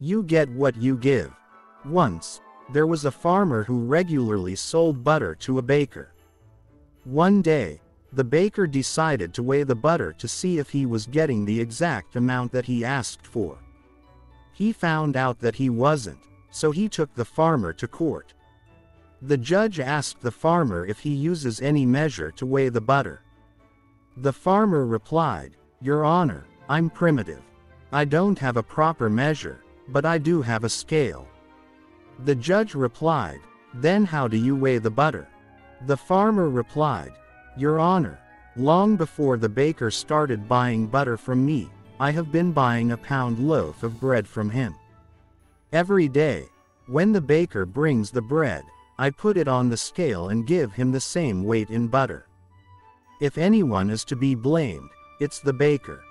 You get what you give. Once, there was a farmer who regularly sold butter to a baker. One day, the baker decided to weigh the butter to see if he was getting the exact amount that he asked for. He found out that he wasn't, so he took the farmer to court. The judge asked the farmer if he uses any measure to weigh the butter. The farmer replied, Your Honor, I'm primitive. I don't have a proper measure, but I do have a scale. The judge replied, Then how do you weigh the butter? The farmer replied, Your Honor, long before the baker started buying butter from me, I have been buying a pound loaf of bread from him. Every day, when the baker brings the bread, I put it on the scale and give him the same weight in butter. If anyone is to be blamed, it's the baker.